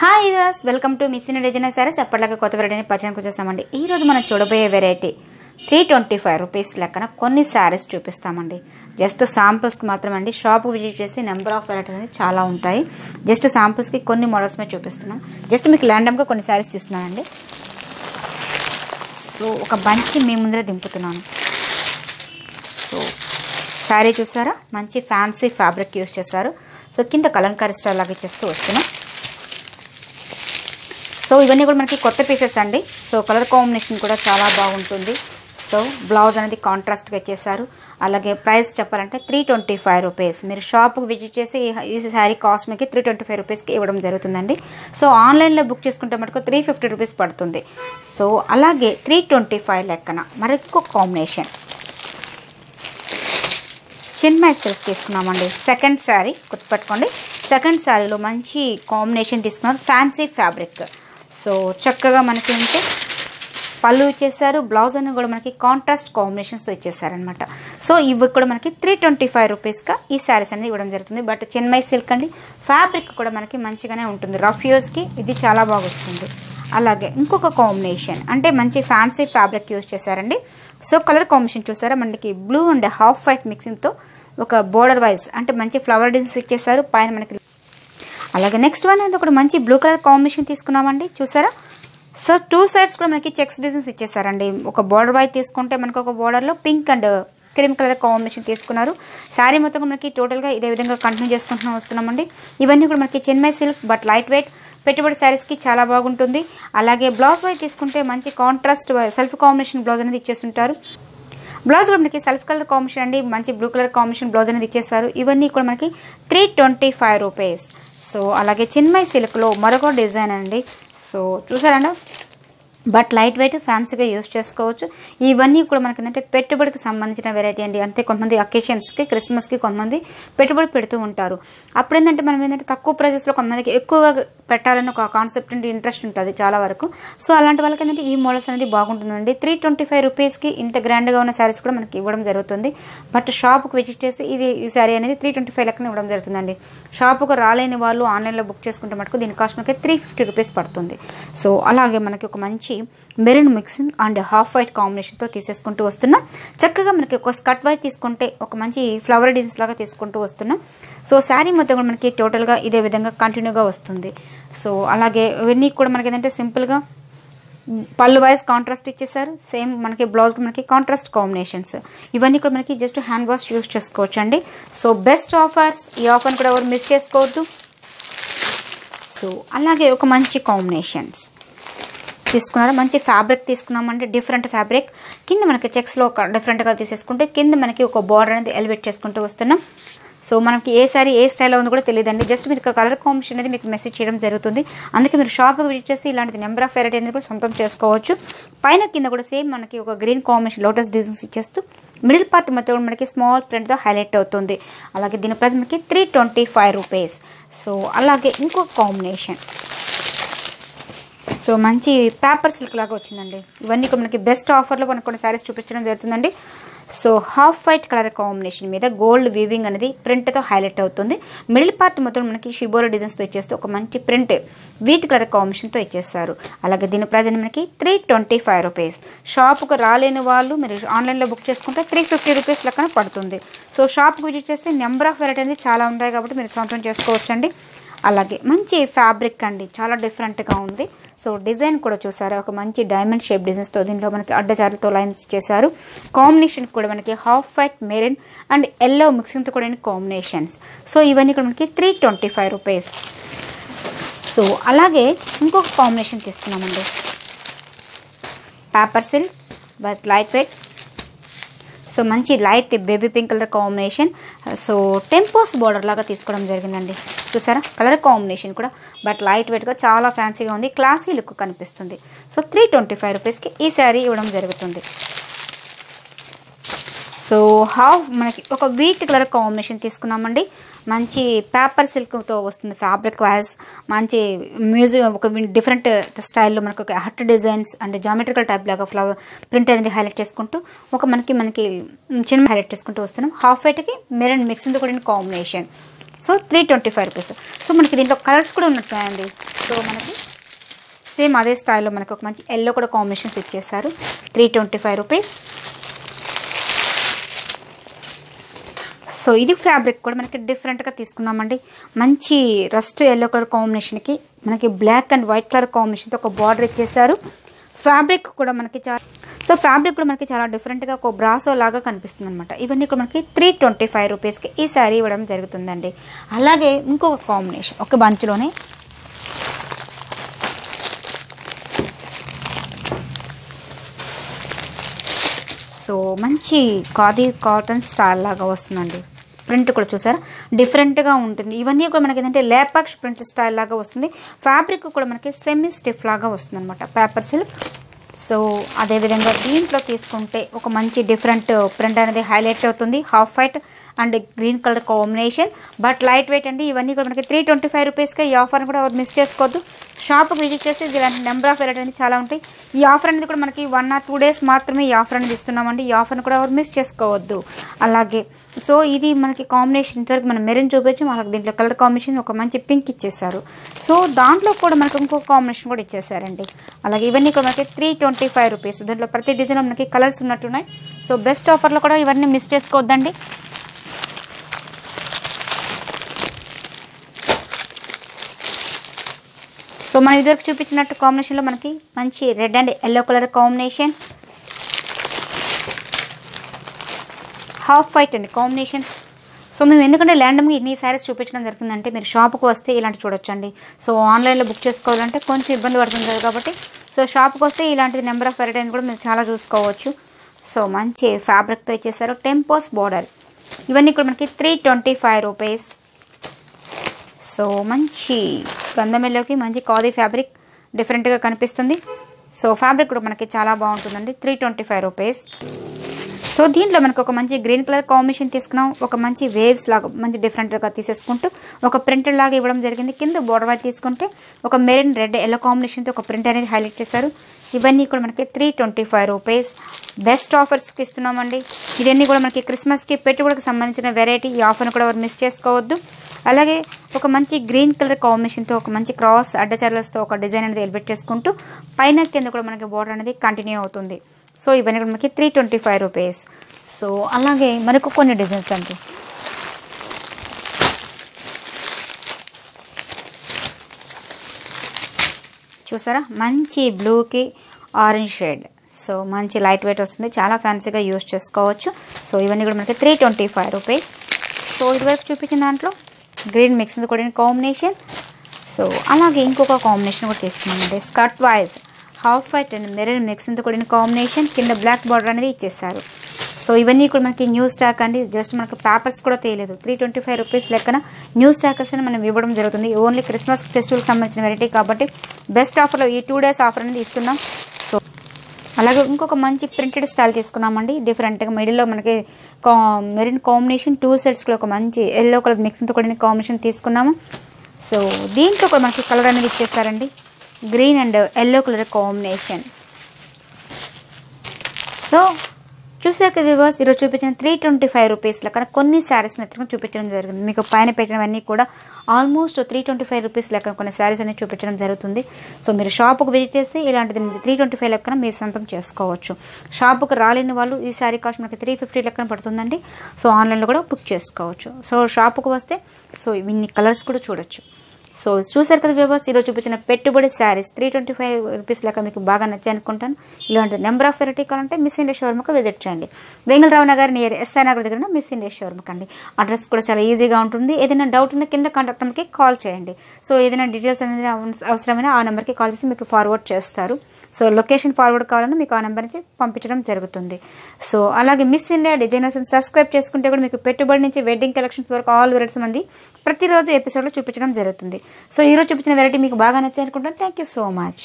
Hi guys welcome to mission design saris. అప్పటిలాగా కొత్త వెరైటీని పరిచయానికి వచ్చేసామండి ఈ రోజు మనం చూడబోయే variety three twenty five rupees లెక్కన కొన్ని శారీస్ చూపిస్తామండి. జస్ట్ శాంపుల్స్కి మాత్రమే అండి షాప్కి విజిట్ చేసి నెంబర్ ఆఫ్ వెరైటీస్ అనేది చాలా ఉంటాయి. జస్ట్ శాంపుల్స్కి కొన్ని మోడల్స్ మీద చూపిస్తున్నాం. జస్ట్ మీకు ల్యాండమ్గా కొన్ని శారీస్ తీస్తున్నానండి. సో ఒక బంచి మీ ముందర దింపుతున్నాను. సో శారీ చూసారా? మంచి ఫ్యాన్సీ ఫ్యాబ్రిక్ యూస్ చేశారు. సో కింద కలంకారీ స్టైల్ లాగా చేస్తూ వస్తున్నాం. సో ఇవన్నీ కూడా మనకి కొత్త పీసెస్ అండి. సో కలర్ కాంబినేషన్ కూడా చాలా బాగుంటుంది. సో బ్లౌజ్ అనేది కాంట్రాస్ట్గా ఇచ్చేసారు అలాగే ప్రైస్ చెప్పాలంటే త్రీ ట్వంటీ ఫైవ్ రూపీస్ మీరు షాప్కి విజిట్ చేసి ఈ శారీ కాస్ట్ మీకు త్రీ ట్వంటీ ఫైవ్ రూపీస్కి ఇవ్వడం జరుగుతుందండి. సో ఆన్లైన్లో బుక్ చేసుకుంటే మటుకు త్రీ ఫిఫ్టీ రూపీస్ పడుతుంది. సో అలాగే త్రీ ట్వంటీ ఫైవ్ లెక్కన మరొక కాంబినేషన్ చిన్మయ్ సిల్క్ తీసుకున్నామండి సెకండ్ శారీ గుర్తుపెట్టుకోండి. సెకండ్ శారీలో మంచి కాంబినేషన్ తీసుకున్నారు. ఫ్యాన్సీ ఫ్యాబ్రిక్ సో చక్కగా మనకి ఉంటే పళ్ళు ఇచ్చేసారు బ్లౌజ్ అని కూడా మనకి కాంట్రాస్ట్ కాంబినేషన్స్తో ఇచ్చేసారనమాట సో ఇవి కూడా మనకి త్రీ ట్వంటీ ఫైవ్ రూపీస్గా ఈ శారీస్ అనేది ఇవ్వడం జరుగుతుంది. బట్ చెన్మై సిల్క్ అండి ఫ్యాబ్రిక్ కూడా మనకి మంచిగానే ఉంటుంది. రఫ్ యూస్కి ఇది చాలా బాగా వస్తుంది. అలాగే ఇంకొక కాంబినేషన్ అంటే మంచి ఫ్యాన్సీ ఫ్యాబ్రిక్ యూజ్ చేశారండి. సో కలర్ కాంబినేషన్ చూసారా? మనకి బ్లూ అండ్ హాఫ్ వైట్ మిక్సింగ్తో ఒక బోర్డర్ వైజ్ అంటే మంచి ఫ్లవర్ డిజైన్స్ ఇచ్చేసారు పైన మనకి అలాగే నెక్స్ట్ వన్ అనేది ఒకటి మంచి బ్లూ కలర్ కాంబినేషన్ తీసుకున్నామండి. చూసారా? సో టూ సైడ్స్ కూడా మనకి చెక్స్ డిజైన్స్ ఇచ్చేసారండి. ఒక బార్డర్ వైజ్ తీసుకుంటే మనకు ఒక బార్డర్లో pink and cream colour combination తీసుకున్నారు. శారీ మొత్తం మనకి టోటల్గా ఇదే విధంగా కంటిన్యూ చేసుకుంటూ వస్తున్నామండి. ఇవన్నీ కూడా మనకి Chenmai silk but light weight పెట్టుబడి శారీస్కి చాలా బాగుంటుంది. అలాగే బ్లౌజ్ వైజ్ తీసుకుంటే మంచి కాంట్రాస్ట్ సెల్ఫ్ కాంబినేషన్ బ్లౌజ్ అనేది ఇచ్చేస్తుంటారు. బ్లౌజ్ కూడా మనకి సెల్ఫ్ కలర్ కాంబినేషన్ అండి. మంచి బ్లూ కలర్ కాంబినేషన్ బ్లౌజ్ అనేది ఇచ్చేస్తారు. ఇవన్నీ కూడా మనకి three twenty five rupees so అలాగే చిన్మయ్ సిల్క్లో మరొక డిజైన్ అండి. సో చూసారండి? బట్ లైట్ వెయిట్ ఫ్యాన్సీగా యూస్ చేసుకోవచ్చు. ఇవన్నీ కూడా మనకి ఏంటంటే పెట్టుబడికి సంబంధించిన వెరైటీ అండి. అంటే కొంతమంది అకేషన్స్కి క్రిస్మస్కి కొంతమంది పెట్టుబడి పెడుతూ ఉంటారు. అప్పుడు ఏంటంటే మనం ఏంటంటే తక్కువ ప్రైజెస్లో కొంతమందికి ఎక్కువగా పెట్టాలని ఒక కాన్సెప్ట్ అండి ఇంట్రెస్ట్ ఉంటుంది చాలా వరకు. సో అలాంటి వాళ్ళకి ఏంటంటే ఈ మోడల్స్ అనేది బాగుంటుందండి. త్రీ ట్వంటీ ఫైవ్ రూపీస్కి ఇంత గ్రాండ్గా ఉన్న శారీస్ కూడా మనకి ఇవ్వడం జరుగుతుంది. బట్ షాప్కి విజిట్ చేసి ఇది ఈ శారీ అనేది త్రీ ట్వంటీ ఫైవ్ లెక్కన ఇవ్వడం జరుగుతుందండి. షాపుకు రాలేని వాళ్ళు ఆన్లైన్లో బుక్ చేసుకుంటే మటుకు దీని కాస్ట్ మనకి త్రీ ఫిఫ్టీ రూపీస్ పడుతుంది. సో అలాగే మనకి ఒక మంచి maroon mixing and half white కాంబినేషన్తో తీసేసుకుంటూ వస్తున్నాం. చక్కగా మనకి ఒక స్కట్ వైజ్ తీసుకుంటే ఒక మంచి ఫ్లవర్ డిజైన్స్ లాగా తీసుకుంటూ వస్తున్నాం. సో శారీ మొత్తం కూడా మనకి టోటల్గా ఇదే విధంగా కంటిన్యూగా వస్తుంది. సో అలాగే ఇవన్నీ కూడా మనకి ఏంటంటే సింపుల్గా పళ్ళు వైజ్ కాంట్రాస్ట్ ఇచ్చేసారు సేమ్ మనకి బ్లౌజ్ మనకి కాంట్రాస్ట్ కాంబినేషన్స్ ఇవన్నీ కూడా మనకి జస్ట్ హ్యాండ్ వాష్ యూస్ చేసుకోవచ్చు అండి సో బెస్ట్ ఆఫర్స్ ఈ ఆఫర్ని కూడా ఎవరు మిస్ చేసుకోవద్దు. సో అలాగే ఒక మంచి కాంబినేషన్స్ తీసుకున్నారు. మంచి ఫ్యాబ్రిక్ తీసుకున్నామంటే డిఫరెంట్ ఫ్యాబ్రిక్ కింద మనకి చెక్స్లో ఒక డిఫరెంట్గా తీసేసుకుంటే కింద మనకి ఒక బార్డర్ అనేది ఎలివేట్ చేసుకుంటూ వస్తున్నాం. సో మనకి ఏ సారీ ఏ స్టైల్లో ఉందో కూడా తెలియదండి. జస్ట్ మీకు కలర్ కాంబినేషన్ అనేది మీకు మెసేజ్ చేయడం జరుగుతుంది. అందుకే మీరు షాప్కి విజిట్ చేసి ఇలాంటి నెంబర్ ఆఫ్ వెరైటీ అనేది కూడా సొంతం చేసుకోవచ్చు. పైన కింద కూడా సేమ్ మనకి ఒక గ్రీన్ కాంబినేషన్ లోటస్ డిజైన్స్ ఇచ్చేస్తూ మిడిల్ పార్ట్ మొత్తం మనకి స్మాల్ ప్రింట్తో హైలైట్ అవుతుంది. అలాగే దీని ప్రైస్ మనకి three twenty five rupees so అలాగే ఇంకొక కాంబినేషన్ సో మంచి పేపర్ సిల్క్ లాగా వచ్చిందండి. ఇవన్నీ ఇక్కడ మనకి బెస్ట్ ఆఫర్లో మనకు కొన్ని శారీస్ చూపించడం జరుగుతుందండి. So half white colour combination మీద గోల్డ్ వీవింగ్ అనేది ప్రింట్తో హైలైట్ అవుతుంది. మిడిల్ పార్ట్ మొత్తం మనకి షిబోరో డిజైన్స్తో ఇచ్చేస్తే ఒక మంచి ప్రింట్ వీత్ కలర్ కాంబినేషన్తో ఇచ్చేస్తారు. అలాగే దీని ప్రైజ్ మనకి త్రీ ట్వంటీ ఫైవ్ రూపీస్ షాప్కు రాలేని వాళ్ళు మీరు ఆన్లైన్లో బుక్ చేసుకుంటే త్రీ ఫిఫ్టీ రూపీస్ లెక్కన పడుతుంది. సో షాప్కి విజిట్ చేస్తే నెంబర్ ఆఫ్ వెరైటీ అనేది చాలా ఉంటాయి కాబట్టి మీరు సొంతం చేసుకోవచ్చండి. అలాగే మంచి ఫ్యాబ్రిక్ అండి. చాలా డిఫరెంట్గా ఉంది. సో డిజైన్ కూడా చూసారు? ఒక మంచి డైమండ్ షేప్ డిజైన్స్తో దీంట్లో మనకి అడ్డచారుతో లైన్స్ చేశారు. కాంబినేషన్ కూడా మనకి half white maroon and yellow మిక్సింగ్తో కూడా కాంబినేషన్స్ సో ఇవన్నీ కూడా మనకి three twenty five rupees so అలాగే ఇంకొక కాంబినేషన్ తీసుకున్నామండి paper silk but light weight so మంచి light baby pink colour combination. So temples border లాగా తీసుకోవడం జరిగిందండి. చూసారా? కలర్ కాంబినేషన్ కూడా. బట్ లైట్ వెయిట్గా చాలా ఫ్యాన్సీగా ఉంది. క్లాసీ లుక్ కనిపిస్తుంది. సో త్రీ ట్వంటీ ఫైవ్ రూపీస్కి ఈ శారీ ఇవ్వడం జరుగుతుంది. సో హాఫ్ మనకి ఒక వీట్ కలర్ కాంబినేషన్ తీసుకున్నామండి. మంచి పేపర్ సిల్క్తో వస్తుంది ఫ్యాబ్రిక్ వైజ్ మంచి మ్యూజిక్ ఒక డిఫరెంట్ స్టైల్లో మనకు ఒక hut designs and geometrical type లాగా ఫ్లవర్ ప్రింట్ అనేది హైలైట్ చేసుకుంటూ ఒక మనకి మనకి చిన్న హైలైట్ చేసుకుంటూ వస్తున్నాం. హాఫ్ వైట్కి మెరన్ మిక్సింగ్ కూడా combination so three twenty five rupees so మనకి దీంట్లో కలర్స్ కూడా ఉన్నట్టున్నాయండి. సో మనకి సేమ్ అదే స్టైల్లో మనకు ఒక మంచి ఎల్లో కూడా కాంబినేషన్స్ ఇచ్చేసారు three twenty five rupees so ఇది ఫ్యాబ్రిక్ కూడా మనకి డిఫరెంట్గా తీసుకున్నామండి. మంచి రస్ట్ ఎల్లో కలర్ కాంబినేషన్కి మనకి బ్లాక్ అండ్ వైట్ కలర్ కాంబినేషన్తో ఒక బార్డర్ ఇచ్చేసారు ఫ్యాబ్రిక్ కూడా మనకి చాలా సో ఫ్యాబ్రిక్ కూడా మనకి చాలా డిఫరెంట్గా ఒక బ్రాసో లాగా కనిపిస్తుంది అనమాట ఇవన్నీ కూడా మనకి త్రీ ట్వంటీ ఫైవ్ రూపీస్కి ఈ శారీ ఇవ్వడం జరుగుతుందండి. అలాగే ఇంకొక కాంబినేషన్ ఒక బంచ్లోనే సో మంచి ఖాదీ కాటన్ స్టైల్ లాగా వస్తుందండి. ప్రింట్ కూడా చూసారా? డిఫరెంట్గా ఉంటుంది. ఇవన్నీ కూడా మనకి ఏంటంటే లేపాక్ష్ ప్రింట్ స్టైల్ లాగా వస్తుంది. ఫ్యాబ్రిక్ కూడా మనకి సెమీ స్టిఫ్ లాగా వస్తుంది అనమాట పేపర్ సిల్క్ సో అదేవిధంగా దీంట్లో తీసుకుంటే ఒక మంచి డిఫరెంట్ ప్రింట్ అనేది హైలైట్ అవుతుంది. Half white and green colour combination. But light weight అండి ఇవన్నీ కూడా మనకి త్రీ ట్వంటీ ఫైవ్ రూపీస్కి ఈ ఆఫర్ని కూడా ఎవరు మిస్ చేసుకోవద్దు. షాప్కి విజిట్ చేస్తే ఇలాంటి నెంబర్ ఆఫ్ వెరైటీ అనేది చాలా ఉంటాయి. ఈ ఆఫర్ అనేది కూడా మనకి వన్ ఆర్ టూ డేస్ మాత్రమే ఈ ఆఫర్ అనేది ఇస్తున్నామండి. ఈ ఆఫర్ని కూడా ఎవరు మిస్ చేసుకోవద్దు. అలాగే సో ఇది మనకి కాంబినేషన్ ఇంతవరకు మనం మెరూన్ చూపించాం. అలాగే దీంట్లో కలర్ కాంబినేషన్ ఒక మంచి పింక్ ఇచ్చేసారు సో దాంట్లో కూడా మనకు ఇంకొక కాంబినేషన్ కూడా ఇచ్చేసారండి అలాగే ఇవన్నీ కూడా మనకి త్రీ ట్వంటీ ఫైవ్ రూపీస్. దీంట్లో ప్రతి డిజైన్లో మనకి కలర్స్ ఉన్నట్టున్నాయి. సో బెస్ట్ ఆఫర్లో కూడా ఇవన్నీ మిస్ చేసుకోవద్దండి. సో మనం ఇదివరకు చూపించినట్టు కాంబినేషన్లో మనకి మంచి red and yellow colour combination half white అండి కాంబినేషన్స్ సో మేము ఎందుకంటే ల్యాండమ్గా ఇన్ని శారీస్ చూపించడం జరుగుతుందంటే మీరు షాప్కి వస్తే ఇలాంటి చూడొచ్చండి. సో ఆన్లైన్లో బుక్ చేసుకోవాలంటే కొంచెం ఇబ్బంది పడుతుంది కాబట్టి. సో షాప్కి వస్తే ఇలాంటి నెంబర్ ఆఫ్ వెరైటీని కూడా మీరు చాలా చూసుకోవచ్చు. సో మంచి ఫ్యాబ్రిక్తో ఇచ్చేసారు టెంపోస్ బోర్డర్ ఇవన్నీ కూడా మనకి three twenty five rupees so మంచి గంధమెల్లోకి మంచి కాదీ ఫ్యాబ్రిక్ డిఫరెంట్గా కనిపిస్తుంది. సో ఫ్యాబ్రిక్ కూడా మనకి చాలా బాగుంటుందండి. Three twenty five rupees so దీంట్లో మనకు ఒక మంచి గ్రీన్ కలర్ కాంబినేషన్ తీసుకున్నాం. ఒక మంచి వేవ్స్ లాగా మంచి డిఫరెంట్గా తీసేసుకుంటూ ఒక ప్రింటెడ్ లాగా ఇవ్వడం జరిగింది. కింద బోర్డర్ వైట్ తీసుకుంటే ఒక మెరిన్ రెడ్ ఎల్లో కాంబినేషన్తో ఒక ప్రింట్ అనేది హైలైట్ చేశారు. ఇవన్నీ కూడా మనకి three twenty five rupees best ఆఫర్స్కి ఇస్తున్నామండి. ఇవన్నీ కూడా మనకి క్రిస్మస్కి పెట్టుబడికి సంబంధించిన వెరైటీ ఈ ఆఫర్ని కూడా ఎవరు మిస్ చేసుకోవద్దు. అలాగే ఒక మంచి గ్రీన్ కలర్ కాంబినేషన్తో ఒక మంచి క్రాస్ అడ్డచర్లతో ఒక డిజైన్ అనేది ఎలివేట్ చేసుకుంటూ పైన కింద కూడా మనకి బోర్డర్ అనేది కంటిన్యూ అవుతుంది. సో ఇవన్నీ కూడా మనకి three twenty five rupees so అలాగే మనకు కొన్ని డిజైన్స్ అండి. చూసారా? మంచి బ్లూకి ఆరెంజ్ షేడ్. సో మంచి లైట్ వెయిట్ వస్తుంది. చాలా ఫ్యాన్సీగా యూస్ చేసుకోవచ్చు. సో ఇవన్నీ కూడా మనకి three twenty five rupees. So ఇటువైపు చూపించిన దాంట్లో గ్రీన్ మిక్స్ కూడా కాంబినేషన్. సో అలాగే ఇంకొక కాంబినేషన్ కూడా తీసుకున్నామండి. Skirt wise half white and maroon mix కూడిన కాంబినేషన్. కింద బ్లాక్ బార్డర్ అనేది ఇచ్చేసారు సో ఇవన్నీ కూడా మనకి న్యూ స్టాక్ అండి. జస్ట్ మనకు పేపర్స్ కూడా తెలియదు. త్రీ ట్వంటీ ఫైవ్ రూపీస్ లెక్కన న్యూ స్టాకర్స్ అని మనం ఇవ్వడం జరుగుతుంది. ఓన్లీ క్రిస్మస్ ఫెస్టివల్కి సంబంధించిన వెరైటీ కాబట్టి బెస్ట్ ఆఫర్లో ఈ టూ డేస్ ఆఫర్ అనేది ఇస్తున్నాం. సో అలాగే ఇంకొక మంచి ప్రింటెడ్ స్టైల్ తీసుకున్నామండి. డిఫరెంట్గా మిడిల్లో మనకి కా మెరిన్ కాంబినేషన్ టూ సెట్స్లో ఒక మంచి ఎల్లో కలర్ మిక్స్తో కూడిన కాంబినేషన్ తీసుకున్నాము. సో దీంట్లో కూడా మనకి కలర్ అనేది ఇచ్చేస్తారండి. Green and yellow colour combination so చూసాక వివర్స్ ఈరోజు చూపించిన త్రీ ట్వంటీ ఫైవ్ రూపీస్లో కానీ కొన్ని శారీస్ మాత్రం చూపించడం జరిగింది మీకు పైన పెట్టినవన్నీ కూడా almost three twenty five rupees లెక్కన కొన్ని శారీస్ అనేవి చూపించడం జరుగుతుంది. సో మీరు షాప్కు విజిట్ చేసి ఇలాంటిది త్రీ ట్వంటీ ఫైవ్ లెక్కన మీరు సొంతం చేసుకోవచ్చు. షాప్కు రాలేని వాళ్ళు ఈ శారీ కాస్ట్ మనకి త్రీ ఫిఫ్టీ లెక్కన పడుతుందండి. సో ఆన్లైన్లో కూడా బుక్ చేసుకోవచ్చు. సో షాప్కు వస్తే సో ఇన్ని కలర్స్ కూడా చూడొచ్చు. సో చూసారు కదా వ్యూవర్స్ ఈరోజు చూపించిన పెట్టుబడి saris three twenty five rupees లెక్క మీకు బాగా నచ్చాయి అనుకుంటాను. ఇలాంటి నెంబర్ ఆఫ్ వెరైటీ కావాలంటే మిస్ ఇండియా షోరూమ్కి విజిట్ చేయండి. బెంగళరావు నగర్ నియర్ ఎస్ఐ నగర్ దగ్గర మిస్ ఇండియా షోర్మకు అండి అడ్రస్ కూడా చాలా ఈజీగా ఉంటుంది. ఏదైనా డౌట్ ఉన్న కింద కాంటాక్ట్ నెంబర్కి కాల్ చేయండి. సో ఏదైనా డీటెయిల్స్ అనేది అవసరమైన ఆ నెంబర్కి కాల్ చేసి మీకు ఫార్వర్డ్ చేస్తారు. సో లొకేషన్ ఫార్వర్డ్ కావాలని మీకు ఆ నెంబర్ నుంచి పంపించడం జరుగుతుంది. సో అలాగే మిస్ ఇండియా డిజైనర్స్ సబ్స్క్రైబ్ చేసుకుంటే కూడా మీకు పెట్టుబడి నుంచి వెడ్డింగ్ కలెక్షన్స్ వరకు ఆల్ వెరైటీస్ మంది ప్రతిరోజు ఎపిసోడ్లో చూపించడం జరుగుతుంది. సో ఈరోజు చూపించిన వెరైటీ మీకు బాగా నచ్చాయి అనుకుంటాను థ్యాంక్ యూ సో మచ్